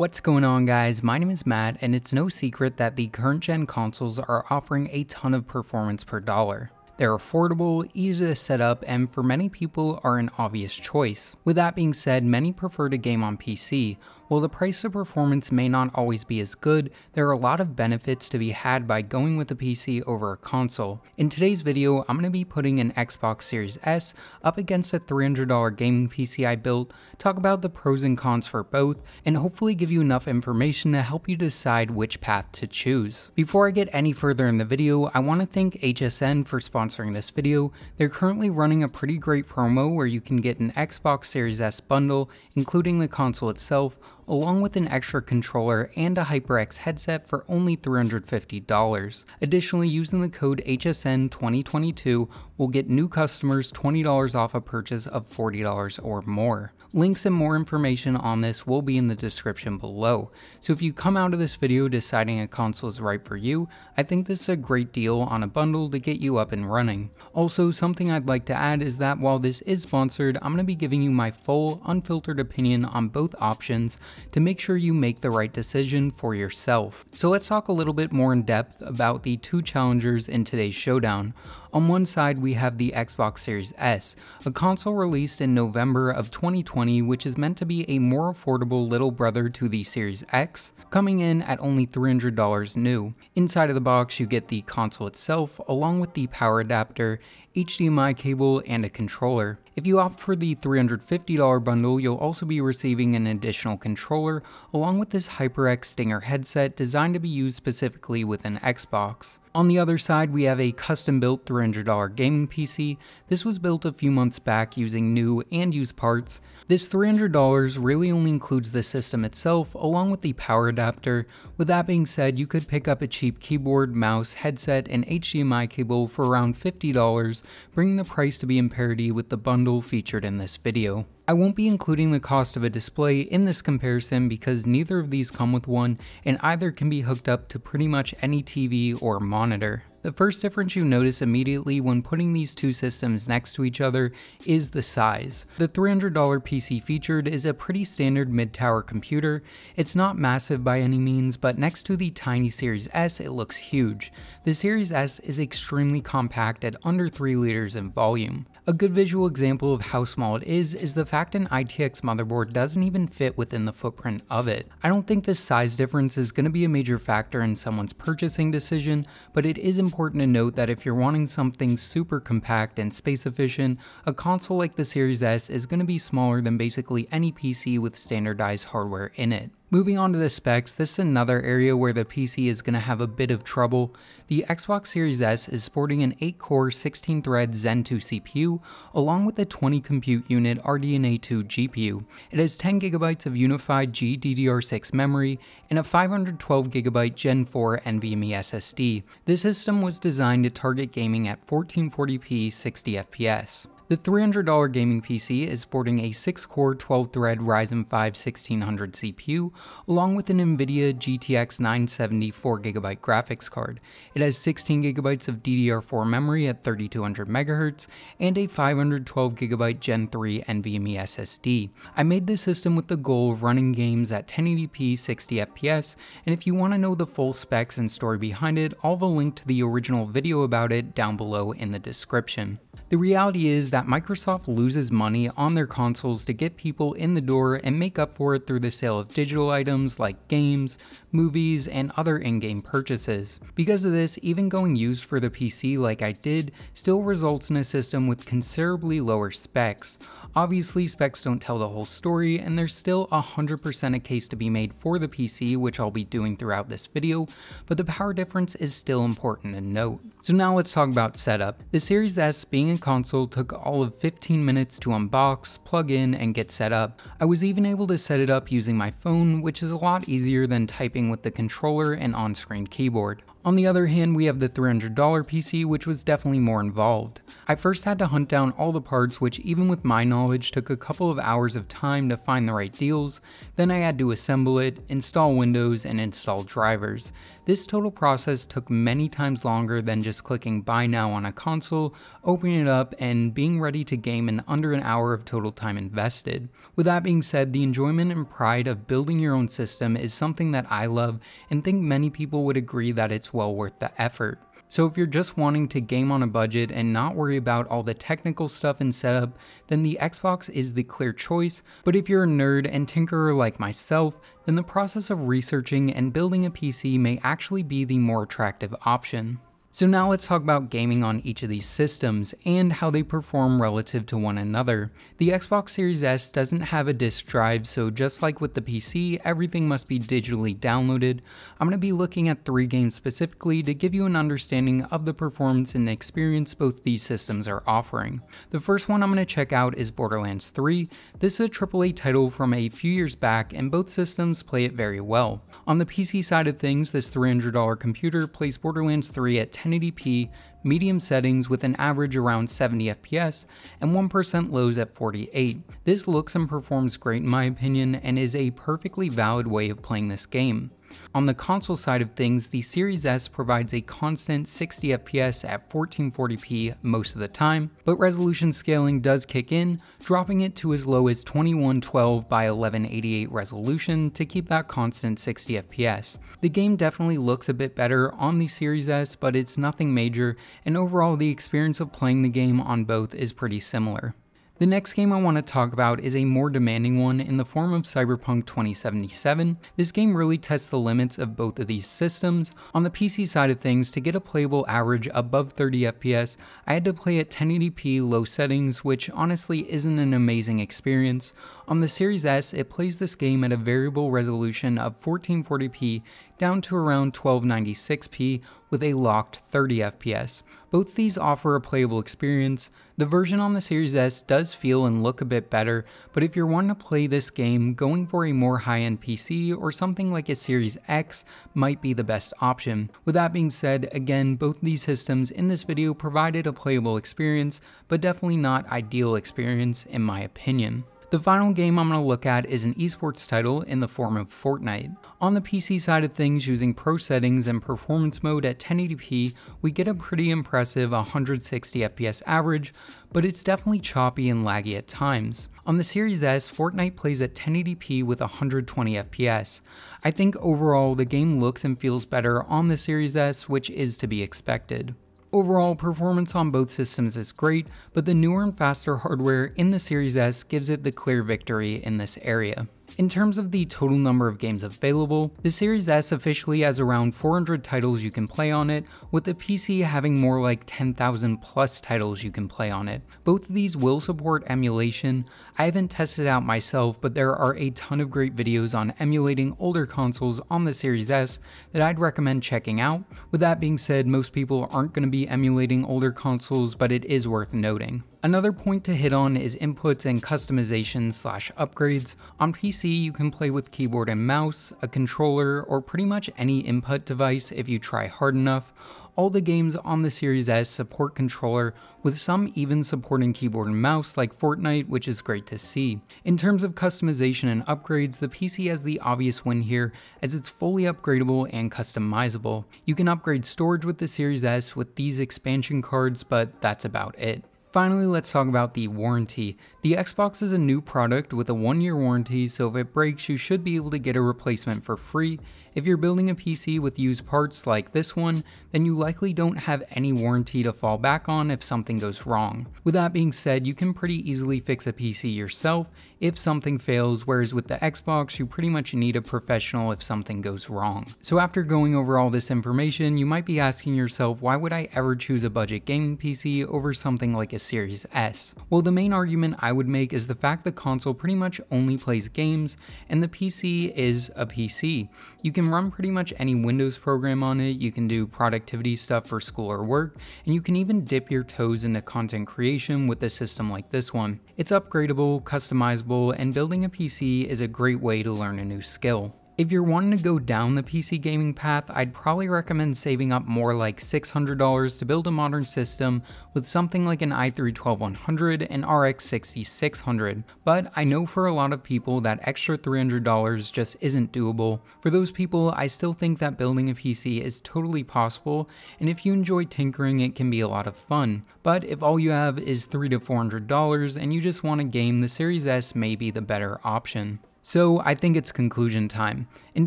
What's going on guys, my name is Matt and it's no secret that the current gen consoles are offering a ton of performance per dollar. They're affordable, easy to set up, and for many people are an obvious choice. With that being said, many prefer to game on PC, while the price of performance may not always be as good, there are a lot of benefits to be had by going with a PC over a console. In today's video, I'm going to be putting an Xbox Series S up against a $300 gaming PC I built, talk about the pros and cons for both, and hopefully give you enough information to help you decide which path to choose. Before I get any further in the video, I want to thank HSN for sponsoring this video. They're currently running a pretty great promo where you can get an Xbox Series S bundle, including the console itself, along with an extra controller and a HyperX headset for only $350. Additionally, using the code HSN2022 will get new customers $20 off a purchase of $40 or more. Links and more information on this will be in the description below. So if you come out of this video deciding a console is right for you, I think this is a great deal on a bundle to get you up and running. Also, something I'd like to add is that while this is sponsored, I'm going to be giving you my full, unfiltered opinion on both options to make sure you make the right decision for yourself. So let's talk a little bit more in depth about the two challengers in today's showdown. On one side, we have the Xbox Series S, a console released in November of 2020 which is meant to be a more affordable little brother to the Series X, coming in at only $300 new. Inside of the box, you get the console itself, along with the power adapter, HDMI cable, and a controller. If you opt for the $350 bundle, you'll also be receiving an additional controller, along with this HyperX Stinger headset designed to be used specifically with an Xbox. On the other side, we have a custom built $300 gaming PC. This was built a few months back using new and used parts. This $300 really only includes the system itself along with the power adapter. With that being said, you could pick up a cheap keyboard, mouse, headset, and HDMI cable for around $50, bringing the price to be in parity with the bundle featured in this video. I won't be including the cost of a display in this comparison because neither of these come with one and either can be hooked up to pretty much any TV or monitor. The first difference you notice immediately when putting these two systems next to each other is the size. The $300 PC featured is a pretty standard mid-tower computer. It's not massive by any means, but next to the tiny Series S, it looks huge. The Series S is extremely compact at under 3 liters in volume. A good visual example of how small it is is the fact an ITX motherboard doesn't even fit within the footprint of it. I don't think this size difference is going to be a major factor in someone's purchasing decision, but it is important to note that if you're wanting something super compact and space efficient, a console like the Series S is going to be smaller than basically any PC with standardized hardware in it. Moving on to the specs, this is another area where the PC is going to have a bit of trouble. The Xbox Series S is sporting an 8-core 16-thread Zen 2 CPU, along with a 20 compute unit RDNA 2 GPU. It has 10GB of unified GDDR6 memory and a 512GB Gen 4 NVMe SSD. This system was designed to target gaming at 1440p 60fps. The $300 gaming PC is sporting a 6-core 12-thread Ryzen 5 1600 CPU, along with an NVIDIA GTX 970 4GB graphics card. It has 16GB of DDR4 memory at 3200MHz, and a 512GB Gen 3 NVMe SSD. I made this system with the goal of running games at 1080p 60fps, and if you want to know the full specs and story behind it, I'll have a link to the original video about it down below in the description. The reality is that Microsoft loses money on their consoles to get people in the door and make up for it through the sale of digital items like games, movies, and other in-game purchases. Because of this, even going used for the PC like I did still results in a system with considerably lower specs. Obviously, specs don't tell the whole story, and there's still 100% a case to be made for the PC, which I'll be doing throughout this video, but the power difference is still important to note. So now let's talk about setup. The Series S being a console took all of 15 minutes to unbox, plug in, and get set up. I was even able to set it up using my phone, which is a lot easier than typing with the controller and on-screen keyboard. On the other hand, we have the $300 PC, which was definitely more involved. I first had to hunt down all the parts, which even with my knowledge took a couple of hours of time to find the right deals, then I had to assemble it, install Windows, and install drivers. This total process took many times longer than just clicking buy now on a console, opening it up, and being ready to game in under an hour of total time invested. With that being said, the enjoyment and pride of building your own system is something that I love and think many people would agree that it's well worth the effort. So if you're just wanting to game on a budget and not worry about all the technical stuff and setup, then the Xbox is the clear choice, but if you're a nerd and tinkerer like myself, then the process of researching and building a PC may actually be the more attractive option. So now let's talk about gaming on each of these systems and how they perform relative to one another. The Xbox Series S doesn't have a disk drive, so just like with the PC, everything must be digitally downloaded. I'm going to be looking at three games specifically to give you an understanding of the performance and experience both these systems are offering. The first one I'm going to check out is Borderlands 3. This is a AAA title from a few years back and both systems play it very well. On the PC side of things, this $300 computer plays Borderlands 3 at 1080p, medium settings with an average around 70 FPS, and 1% lows at 48. This looks and performs great in my opinion and is a perfectly valid way of playing this game. On the console side of things, the Series S provides a constant 60 FPS at 1440p most of the time, but resolution scaling does kick in, dropping it to as low as 2112 by 1188 resolution to keep that constant 60 FPS. The game definitely looks a bit better on the Series S, but it's nothing major, and overall the experience of playing the game on both is pretty similar. The next game I want to talk about is a more demanding one in the form of Cyberpunk 2077. This game really tests the limits of both of these systems. On the PC side of things, to get a playable average above 30 FPS, I had to play at 1080p low settings, which honestly isn't an amazing experience. On the Series S, it plays this game at a variable resolution of 1440p down to around 1296p with a locked 30 FPS. Both these offer a playable experience. The version on the Series S does feel and look a bit better, but if you're wanting to play this game, going for a more high-end PC or something like a Series X might be the best option. With that being said, again, both these systems in this video provided a playable experience, but definitely not ideal experience in my opinion. The final game I'm going to look at is an esports title in the form of Fortnite. On the PC side of things, using pro settings and performance mode at 1080p, we get a pretty impressive 160 FPS average, but it's definitely choppy and laggy at times. On the Series S, Fortnite plays at 1080p with 120 FPS. I think overall the game looks and feels better on the Series S, which is to be expected. Overall, performance on both systems is great, but the newer and faster hardware in the Series S gives it the clear victory in this area. In terms of the total number of games available, the Series S officially has around 400 titles you can play on it, with the PC having more like 10,000 plus titles you can play on it. Both of these will support emulation. I haven't tested out myself, but there are a ton of great videos on emulating older consoles on the Series S that I'd recommend checking out. With that being said, most people aren't going to be emulating older consoles, but it is worth noting. Another point to hit on is inputs and customization slash upgrades. On PC, you can play with keyboard and mouse, a controller, or pretty much any input device if you try hard enough. All the games on the Series S support controller, with some even supporting keyboard and mouse like Fortnite, which is great to see. In terms of customization and upgrades, the PC has the obvious win here, as it's fully upgradable and customizable. You can upgrade storage with the Series S with these expansion cards, but that's about it. Finally, let's talk about the warranty. The Xbox is a new product with a one year warranty, so if it breaks, you should be able to get a replacement for free. If you're building a PC with used parts like this one, then you likely don't have any warranty to fall back on if something goes wrong. With that being said, you can pretty easily fix a PC yourself if something fails, whereas with the Xbox, you pretty much need a professional if something goes wrong. So after going over all this information, you might be asking yourself, why would I ever choose a budget gaming PC over something like a Series S? Well, the main argument I would make is the fact the console pretty much only plays games, and the PC is a PC. You can run pretty much any Windows program on it, you can do productivity stuff for school or work, and you can even dip your toes into content creation with a system like this one. It's upgradable, customizable, and building a PC is a great way to learn a new skill. If you're wanting to go down the PC gaming path, I'd probably recommend saving up more like $600 to build a modern system with something like an i3-12100 and RX 6600. But I know for a lot of people that extra $300 just isn't doable. For those people, I still think that building a PC is totally possible, and if you enjoy tinkering, it can be a lot of fun. But if all you have is $300 to $400 and you just want a game, the Series S may be the better option. So I think it's conclusion time. In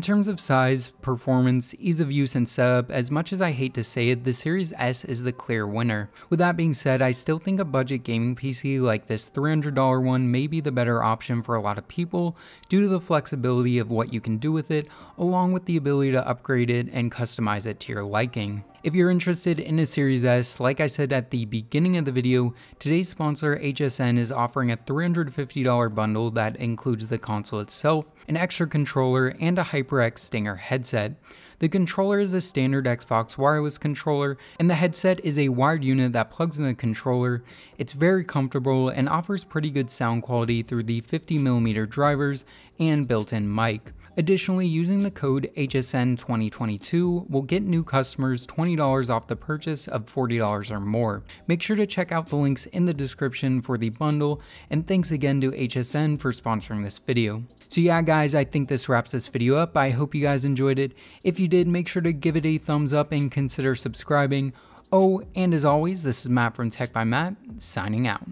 terms of size, performance, ease of use, and setup, as much as I hate to say it, the Series S is the clear winner. With that being said, I still think a budget gaming PC like this $300 one may be the better option for a lot of people due to the flexibility of what you can do with it, along with the ability to upgrade it and customize it to your liking. If you're interested in a Series S, like I said at the beginning of the video, today's sponsor HSN is offering a $350 bundle that includes the console itself, an extra controller, and a HyperX Stinger headset. The controller is a standard Xbox wireless controller, and the headset is a wired unit that plugs in the controller. It's very comfortable and offers pretty good sound quality through the 50mm drivers and built-in mic. Additionally, using the code HSN2022 will get new customers $20 off the purchase of $40 or more. Make sure to check out the links in the description for the bundle, and thanks again to HSN for sponsoring this video. So yeah guys, I think this wraps this video up. I hope you guys enjoyed it. If you did, make sure to give it a thumbs up and consider subscribing. Oh, and as always, this is Matt from Tech by Matt, signing out.